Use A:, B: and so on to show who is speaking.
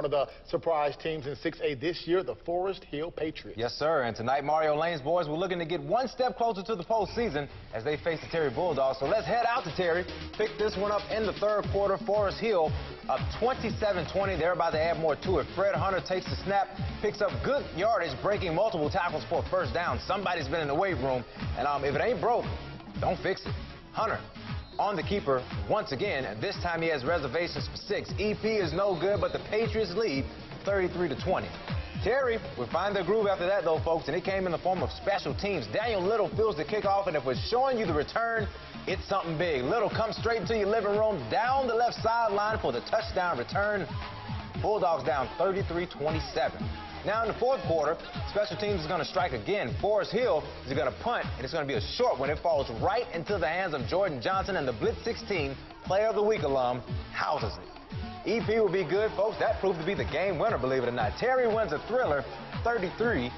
A: One of the surprise teams in 6A this year, the Forest Hill Patriots.
B: Yes, sir. And tonight, Mario Lane's boys were looking to get one step closer to the postseason as they face the Terry Bulldogs. So let's head out to Terry. Pick this one up in the third quarter. Forest Hill up 27-20. They're about to add more to it. Fred Hunter takes the snap, picks up good yardage, breaking multiple tackles for a first down. Somebody's been in the weight room, and um, if it ain't broke, don't fix it. Hunter on the keeper once again, and this time he has reservations for six. EP is no good, but the Patriots lead 33 to 20. Terry would find their groove after that, though, folks, and it came in the form of special teams. Daniel Little fields the kickoff, and if we're showing you the return, it's something big. Little comes straight into your living room, down the left sideline for the touchdown return. Bulldogs down 33-27. Now in the fourth quarter, special teams is going to strike again. Forest Hill is going to punt, and it's going to be a short one. It falls right into the hands of Jordan Johnson, and the Blitz 16 Player of the Week alum houses it. EP will be good, folks. That proved to be the game winner, believe it or not. Terry wins a thriller, 33-34.